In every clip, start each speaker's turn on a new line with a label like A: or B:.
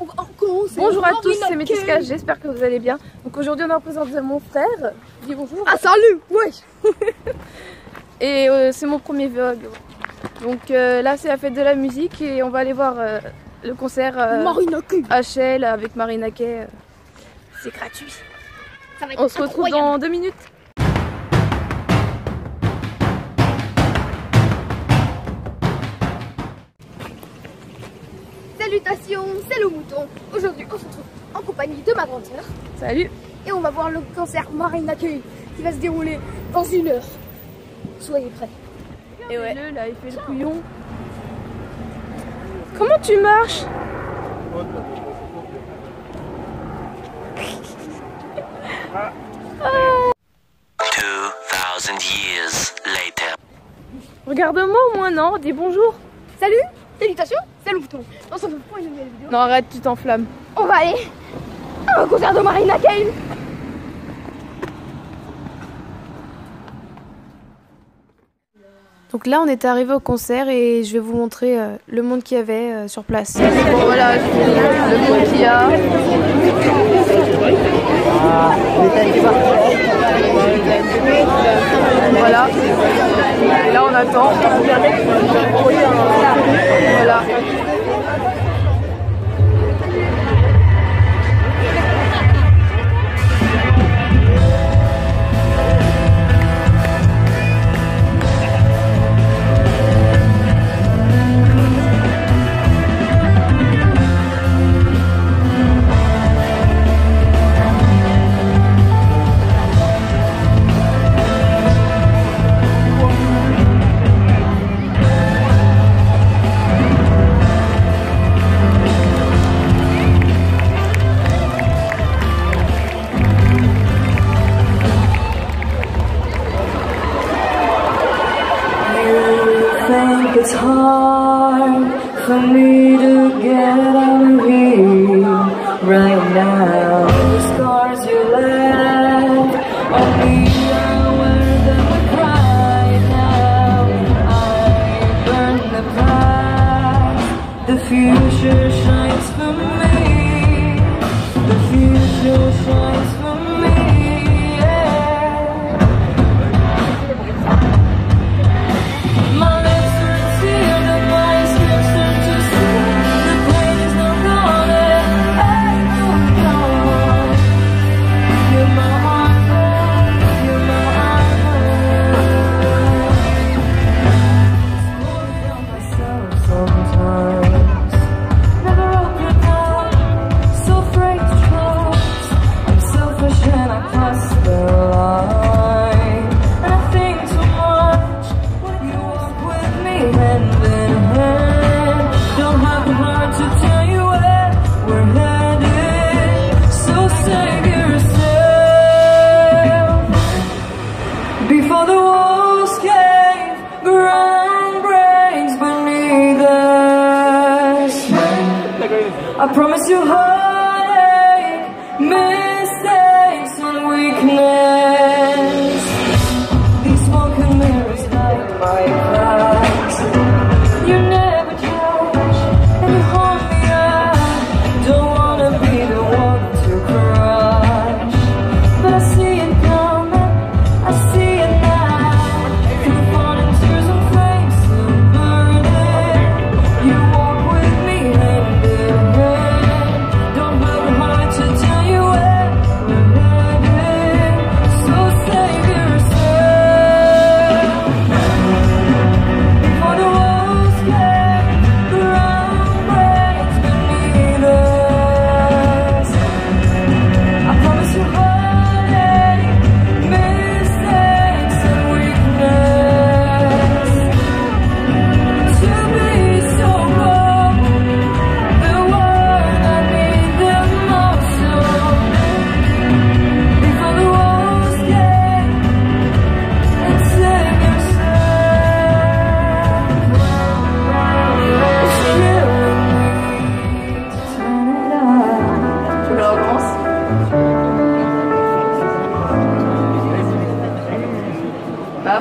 A: on.
B: Bonjour à tous, c'est Métisca, j'espère que vous allez bien. Donc aujourd'hui on est en présence de mon frère. Dis bonjour.
A: Ah salut, ouais.
B: et euh, c'est mon premier vlog. Donc euh, là c'est la fête de la musique et on va aller voir euh, le concert
A: Marina.
B: HL avec Marina Kay. C'est gratuit.
A: Ça va être
B: On se retrouve
A: incroyable.
B: dans deux minutes.
A: Salutations, c'est le mouton. Aujourd'hui, on se retrouve en compagnie de ma grande sœur
B: Salut.
A: et on va voir le concert Marina Kay qui va se dérouler dans une heure. Soyez prêts.
B: Et ouais. Le, là il fait le couillon. Comment tu marches?
C: Years later.
B: Regarde-moi au moins non, dis bonjour.
A: Salut, salutations, c'est le mouton. On se retrouve pour une nouvelle vidéo.
B: Non arrête, tu t'enflammes.
A: On va aller à un concert de Marina Kay.
B: Donc là, on est arrivé au concert et je vais vous montrer euh, le monde qu'il y avait euh, sur place. Voilà, je vous montre le monde qu'il y a. Voilà. Et là, on attend. Voilà.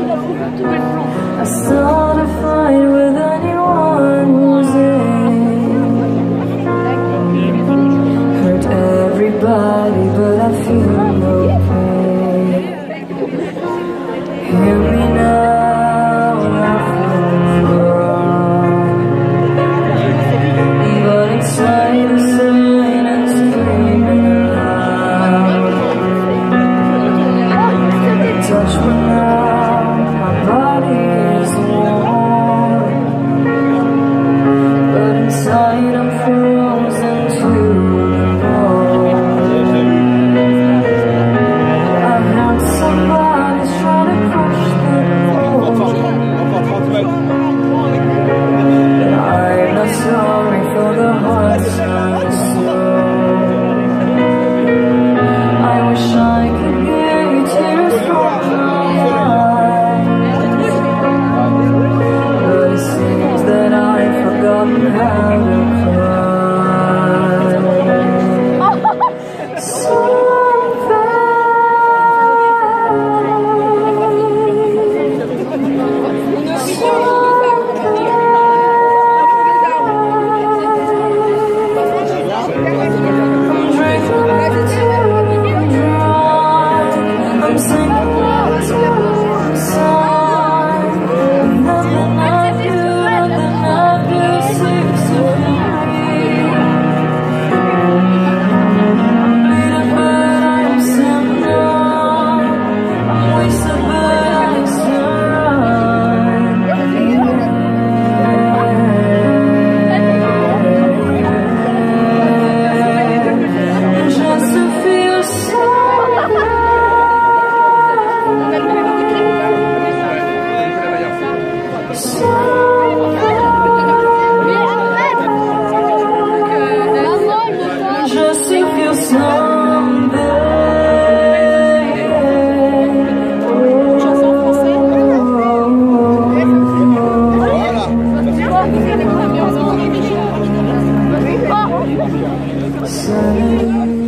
D: I start a fight with anyone who's in
B: 谁？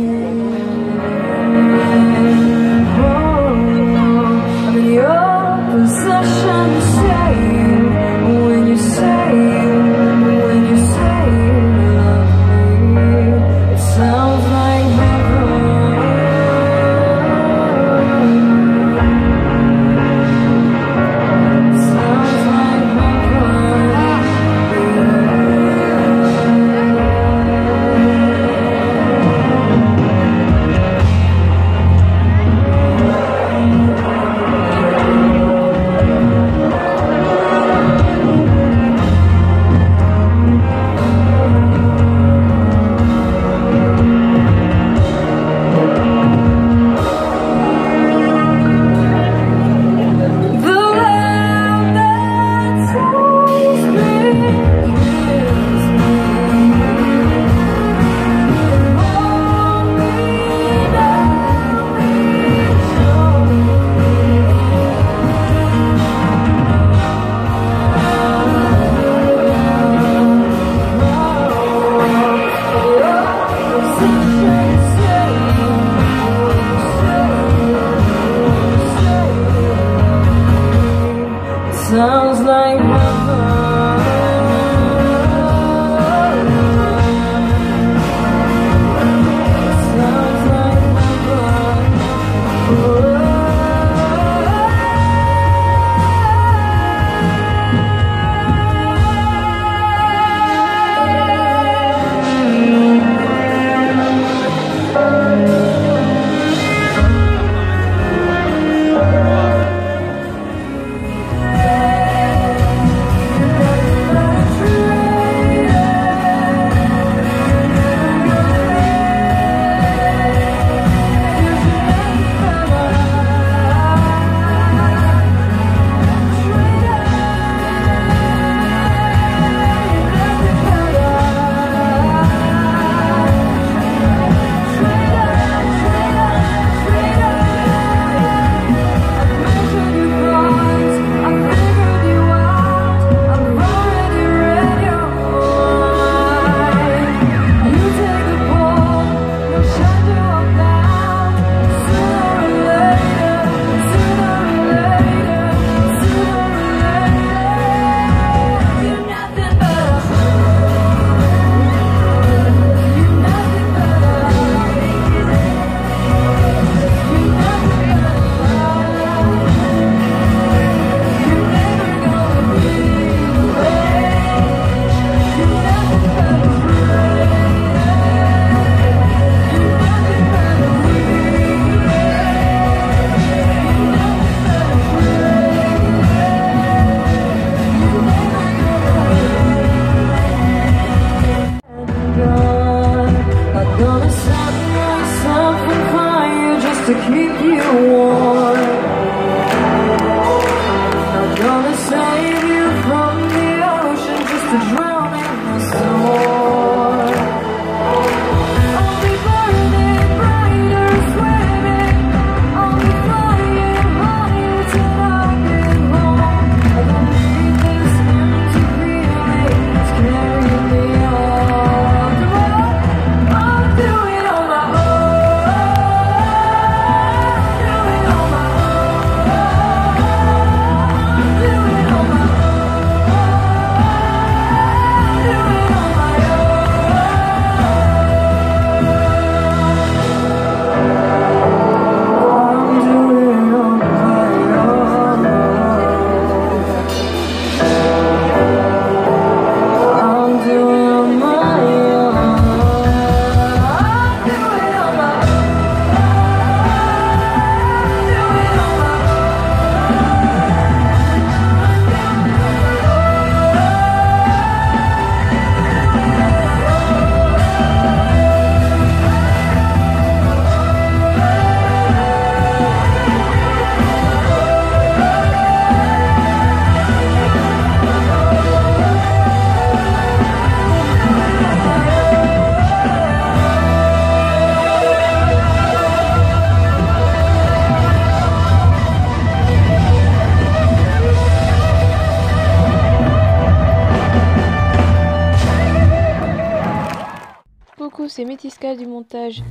E: c'est Métisca du montage.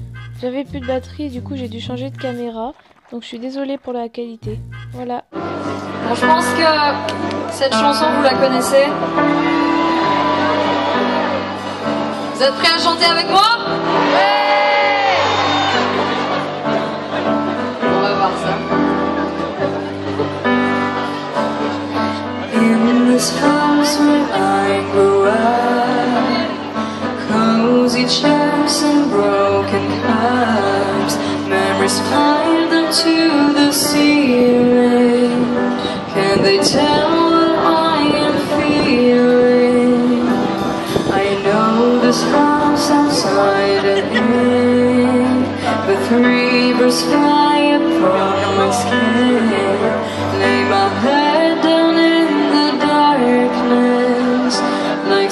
E: J'avais plus de batterie, du coup j'ai dû changer de caméra. Donc je suis désolée pour la qualité. Voilà.
F: Bon, je pense que cette chanson, vous la connaissez. Vous êtes prêts à chanter avec moi?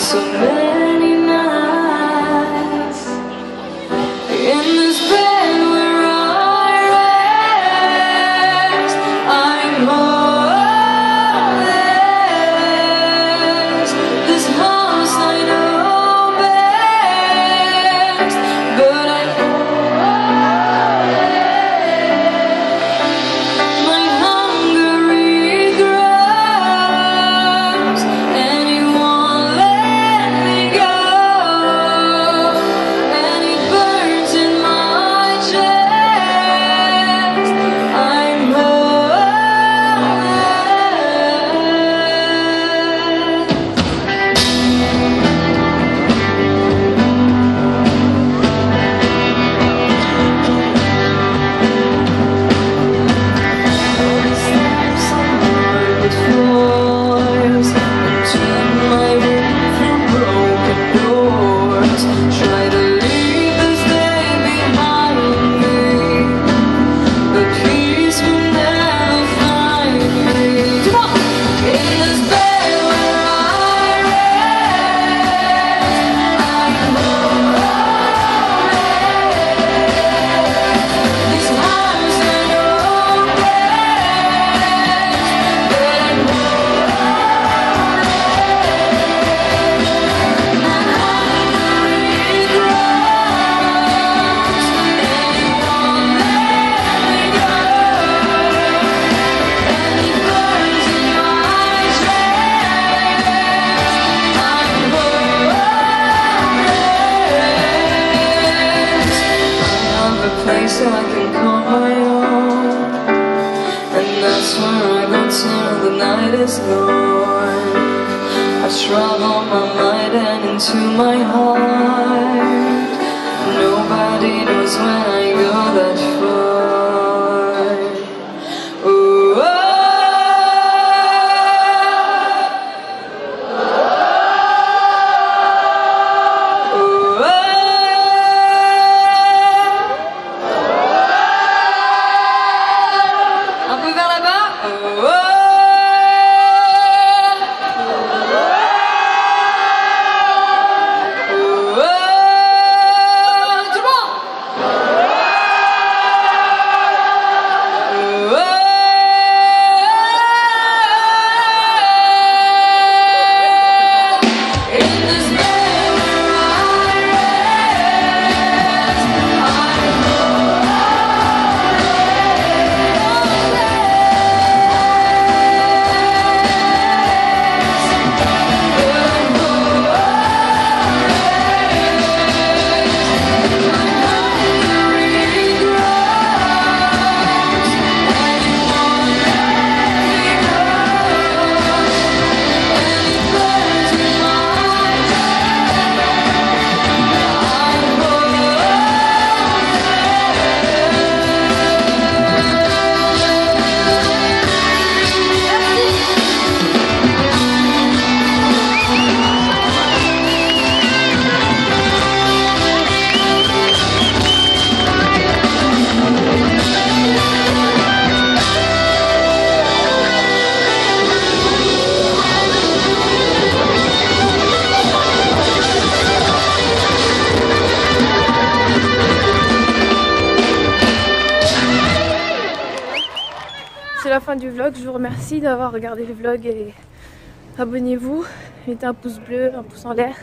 B: so many Lord I travel my mind and into my heart.
E: Je vous remercie d'avoir regardé le vlog et abonnez-vous. Mettez un pouce bleu, un pouce en l'air.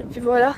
E: Et puis voilà.